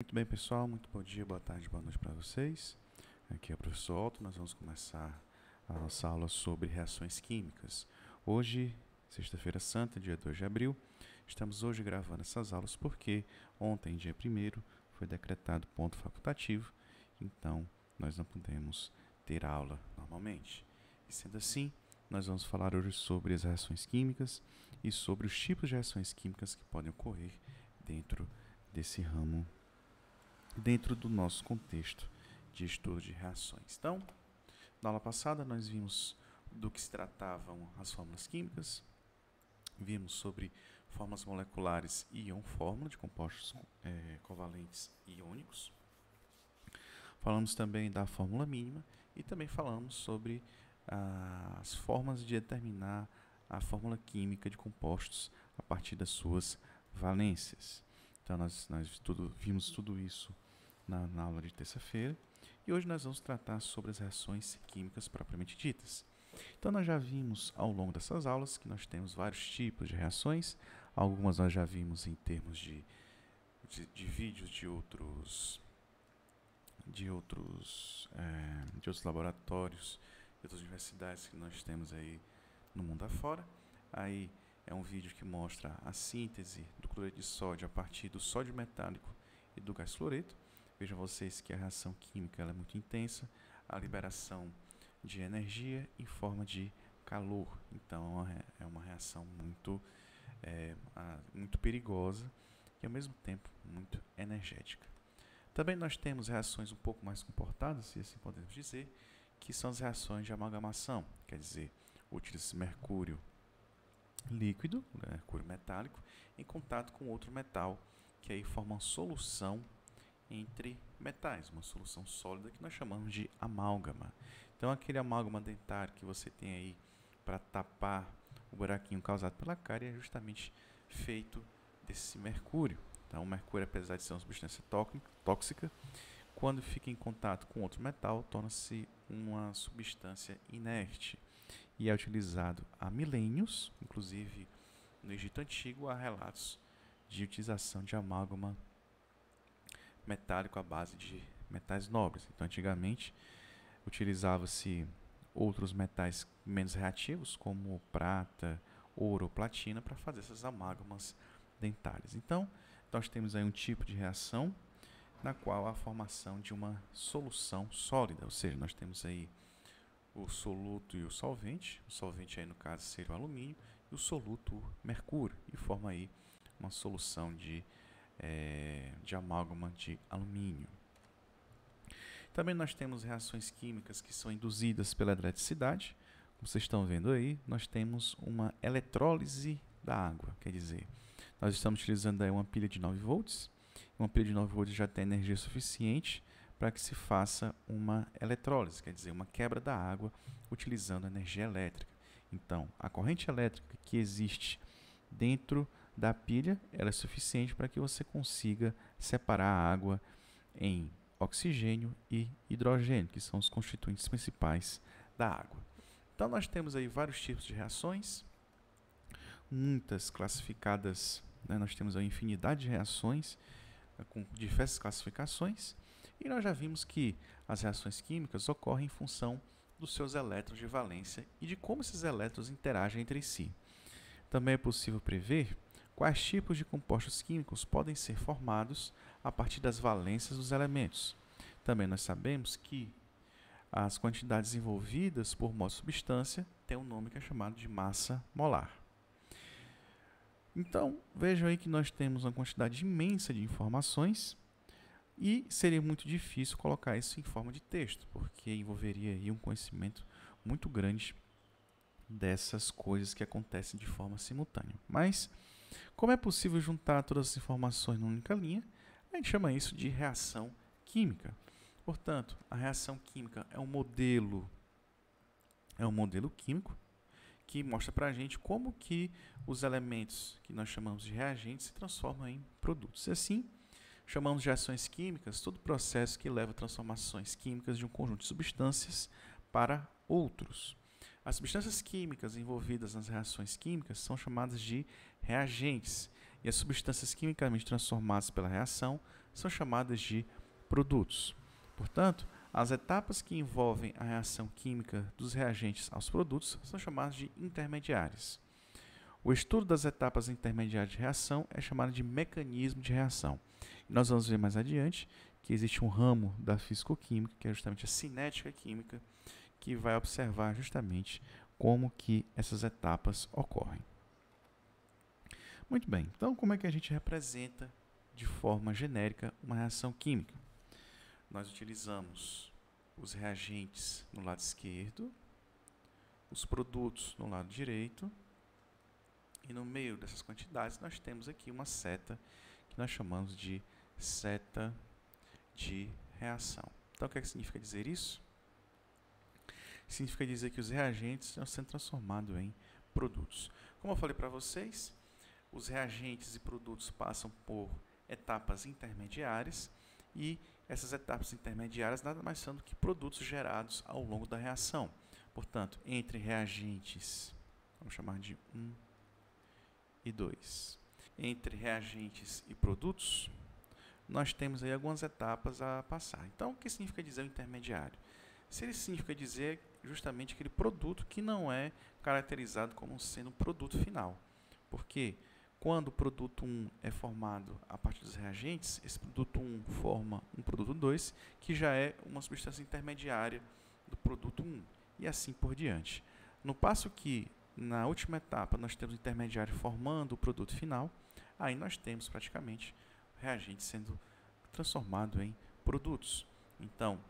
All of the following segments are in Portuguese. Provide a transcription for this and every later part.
Muito bem, pessoal. Muito bom dia, boa tarde, boa noite para vocês. Aqui é o professor Otto. Nós vamos começar a nossa aula sobre reações químicas. Hoje, sexta-feira santa, dia 2 de abril, estamos hoje gravando essas aulas porque ontem, dia 1 foi decretado ponto facultativo, então nós não podemos ter aula normalmente. E sendo assim, nós vamos falar hoje sobre as reações químicas e sobre os tipos de reações químicas que podem ocorrer dentro desse ramo, dentro do nosso contexto de estudo de reações. Então, na aula passada nós vimos do que se tratavam as fórmulas químicas, vimos sobre formas moleculares e ion-fórmula de compostos é, covalentes iônicos. Falamos também da fórmula mínima e também falamos sobre as formas de determinar a fórmula química de compostos a partir das suas valências. Então, nós, nós tudo, vimos tudo isso na, na aula de terça-feira. E hoje nós vamos tratar sobre as reações químicas propriamente ditas. Então, nós já vimos ao longo dessas aulas que nós temos vários tipos de reações. Algumas nós já vimos em termos de, de, de vídeos de outros de outros é, de outros laboratórios de outras universidades que nós temos aí no mundo afora. Aí é um vídeo que mostra a síntese do cloreto de sódio a partir do sódio metálico e do gás fluoreto. Vejam vocês que a reação química é muito intensa, a liberação de energia em forma de calor. Então é uma reação muito, é, muito perigosa e ao mesmo tempo muito energética. Também nós temos reações um pouco mais comportadas, se assim podemos dizer, que são as reações de amalgamação, quer dizer, utiliza mercúrio líquido, mercúrio metálico, em contato com outro metal, que aí forma uma solução entre metais, uma solução sólida que nós chamamos de amálgama. Então, aquele amálgama dentário que você tem aí para tapar o buraquinho causado pela cárie é justamente feito desse mercúrio. Então, o mercúrio, apesar de ser uma substância tóxica, quando fica em contato com outro metal, torna-se uma substância inerte e é utilizado há milênios, inclusive no Egito Antigo há relatos de utilização de amálgama metálico à base de metais nobres. Então, antigamente utilizava-se outros metais menos reativos, como prata, ouro ou platina, para fazer essas amálgamas dentárias. Então, nós temos aí um tipo de reação na qual a formação de uma solução sólida, ou seja, nós temos aí o soluto e o solvente, o solvente aí no caso seria o alumínio, e o soluto mercúrio, e forma aí uma solução de, é, de amálgama de alumínio. Também nós temos reações químicas que são induzidas pela eletricidade, como vocês estão vendo aí, nós temos uma eletrólise da água, quer dizer, nós estamos utilizando aí uma pilha de 9 volts, uma pilha de 9 volts já tem energia suficiente para que se faça uma eletrólise, quer dizer, uma quebra da água utilizando energia elétrica. Então, a corrente elétrica que existe dentro da pilha ela é suficiente para que você consiga separar a água em oxigênio e hidrogênio, que são os constituintes principais da água. Então, nós temos aí vários tipos de reações, muitas classificadas, né? nós temos a infinidade de reações com diversas classificações, e nós já vimos que as reações químicas ocorrem em função dos seus elétrons de valência e de como esses elétrons interagem entre si. Também é possível prever quais tipos de compostos químicos podem ser formados a partir das valências dos elementos. Também nós sabemos que as quantidades envolvidas por mol substância têm um nome que é chamado de massa molar. Então, vejam aí que nós temos uma quantidade imensa de informações e seria muito difícil colocar isso em forma de texto, porque envolveria aí um conhecimento muito grande dessas coisas que acontecem de forma simultânea. Mas, como é possível juntar todas as informações numa única linha, a gente chama isso de reação química. Portanto, a reação química é um modelo é um modelo químico que mostra para a gente como que os elementos que nós chamamos de reagentes se transformam em produtos. E assim, Chamamos de reações químicas todo processo que leva a transformações químicas de um conjunto de substâncias para outros. As substâncias químicas envolvidas nas reações químicas são chamadas de reagentes, e as substâncias quimicamente transformadas pela reação são chamadas de produtos. Portanto, as etapas que envolvem a reação química dos reagentes aos produtos são chamadas de intermediárias. O estudo das etapas intermediárias de reação é chamado de mecanismo de reação. E nós vamos ver mais adiante que existe um ramo da fisicoquímica, que é justamente a cinética química, que vai observar justamente como que essas etapas ocorrem. Muito bem, então como é que a gente representa de forma genérica uma reação química? Nós utilizamos os reagentes no lado esquerdo, os produtos no lado direito, e no meio dessas quantidades nós temos aqui uma seta que nós chamamos de seta de reação. Então o que, é que significa dizer isso? Significa dizer que os reagentes estão sendo transformados em produtos. Como eu falei para vocês, os reagentes e produtos passam por etapas intermediárias e essas etapas intermediárias nada mais são do que produtos gerados ao longo da reação. Portanto, entre reagentes, vamos chamar de 1 e 2. Entre reagentes e produtos, nós temos aí algumas etapas a passar. Então, o que significa dizer o intermediário? Se ele significa dizer justamente aquele produto que não é caracterizado como sendo um produto final. Porque quando o produto 1 é formado a partir dos reagentes, esse produto 1 forma um produto 2, que já é uma substância intermediária do produto 1, e assim por diante. No passo que, na última etapa, nós temos o intermediário formando o produto final, aí nós temos praticamente reagente sendo transformado em produtos. Então,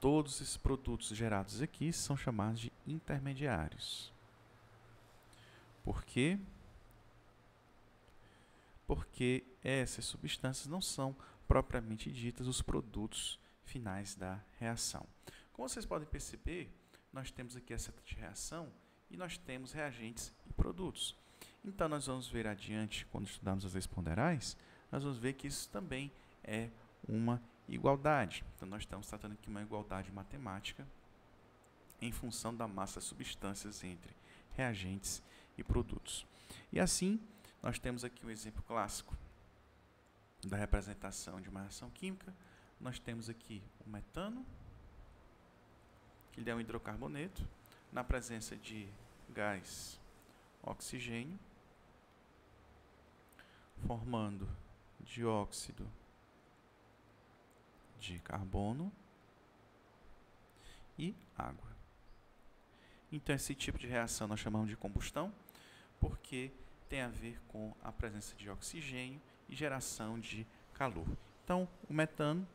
todos esses produtos gerados aqui são chamados de intermediários. Por quê? porque essas substâncias não são propriamente ditas os produtos finais da reação. Como vocês podem perceber, nós temos aqui a seta de reação e nós temos reagentes e produtos. Então, nós vamos ver adiante, quando estudarmos as leis ponderais, nós vamos ver que isso também é uma igualdade. Então, nós estamos tratando aqui uma igualdade matemática em função da massa das substâncias entre reagentes e produtos. E assim, nós temos aqui um exemplo clássico da representação de uma reação química. Nós temos aqui o metano, que é um hidrocarboneto, na presença de gás oxigênio, formando dióxido de carbono e água. Então, esse tipo de reação nós chamamos de combustão, porque tem a ver com a presença de oxigênio e geração de calor. Então, o metano,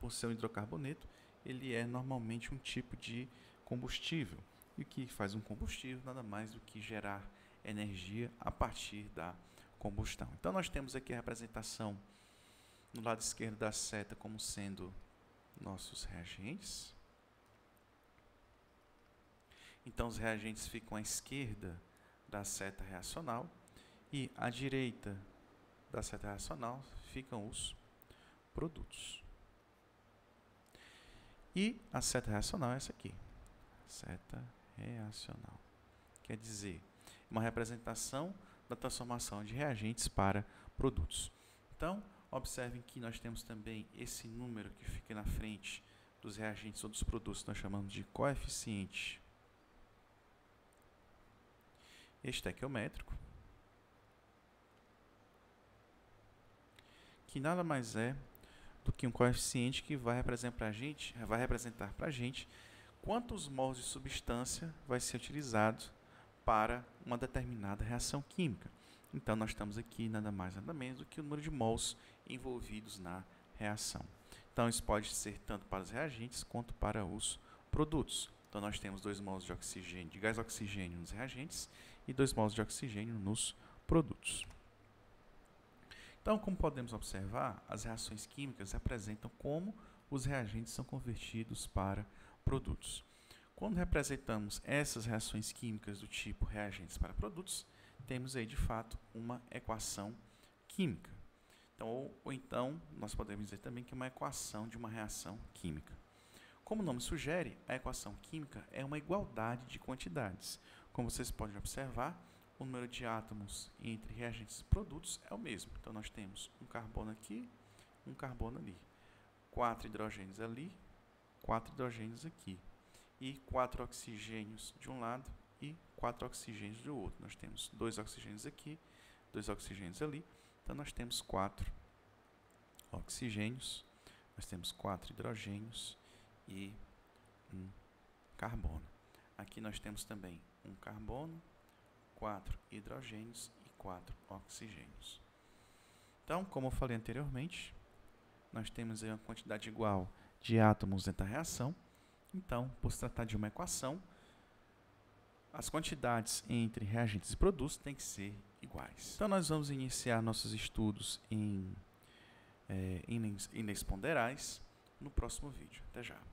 por ser um hidrocarboneto, ele é normalmente um tipo de combustível. E o que faz um combustível nada mais do que gerar energia a partir da combustão. Então, nós temos aqui a representação no lado esquerdo da seta como sendo nossos reagentes. Então, os reagentes ficam à esquerda da seta reacional e à direita da seta reacional ficam os produtos. E a seta reacional é essa aqui. Seta reacional. Quer dizer, uma representação da transformação de reagentes para produtos. Então, observem que nós temos também esse número que fica na frente dos reagentes ou dos produtos, nós chamamos de coeficiente estequiométrico, que nada mais é do que um coeficiente que vai representar para a gente, vai representar para gente quantos mols de substância vai ser utilizado para uma determinada reação química. Então, nós estamos aqui nada mais nada menos do que o número de mols envolvidos na reação. Então, isso pode ser tanto para os reagentes quanto para os produtos. Então, nós temos 2 mols de oxigênio, de gás oxigênio nos reagentes e 2 mols de oxigênio nos produtos. Então, como podemos observar, as reações químicas representam como os reagentes são convertidos para produtos. Quando representamos essas reações químicas do tipo reagentes para produtos, temos aí de fato uma equação química. Então, ou, ou então, nós podemos dizer também que é uma equação de uma reação química. Como o nome sugere, a equação química é uma igualdade de quantidades. Como vocês podem observar, o número de átomos entre reagentes e produtos é o mesmo. Então, nós temos um carbono aqui, um carbono ali. Quatro hidrogênios ali, quatro hidrogênios aqui. E quatro oxigênios de um lado e quatro oxigênios do outro. Nós temos dois oxigênios aqui, dois oxigênios ali. Então, nós temos quatro oxigênios, nós temos quatro hidrogênios e um carbono. Aqui nós temos também um carbono, quatro hidrogênios e quatro oxigênios. Então, como eu falei anteriormente, nós temos aí uma quantidade igual de átomos dentro da reação. Então, por se tratar de uma equação, as quantidades entre reagentes e produtos têm que ser iguais. Então, nós vamos iniciar nossos estudos em é, ponderais no próximo vídeo. Até já!